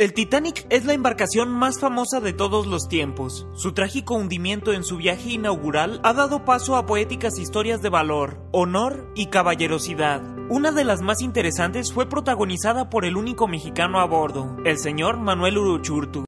El Titanic es la embarcación más famosa de todos los tiempos. Su trágico hundimiento en su viaje inaugural ha dado paso a poéticas historias de valor, honor y caballerosidad. Una de las más interesantes fue protagonizada por el único mexicano a bordo, el señor Manuel Uruchurtu.